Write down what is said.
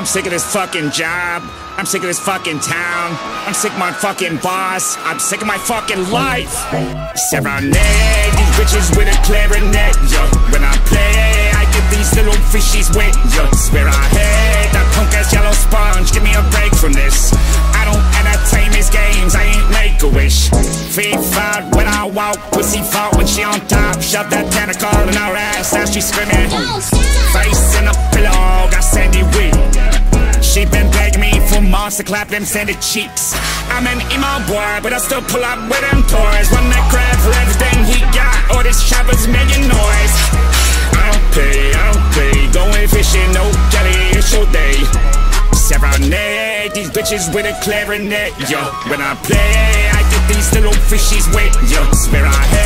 I'm sick of this fucking job. I'm sick of this fucking town. I'm sick of my fucking boss. I'm sick of my fucking life. Serenade these bitches with a clarinet. Yo, when I play, I get these little fishies wet. Yo, swear I hate that punk ass yellow sponge. Give me a break from this. I don't entertain these games. I ain't make a wish. Feet fought when I walk. Pussy fought when she on top. Shove that tentacle in her ass. Now she screaming. Face in a pillow. To clap them sandy cheeks. I'm an emo boy, but I still pull up with them toys. When that crab for then he got. All this chopper's making noise. I don't pay, I don't pay. Going fishing, no jelly, it's your day. Serenade these bitches with a clarinet, yo. When I play, I get these little fishies wet, yo. Swear I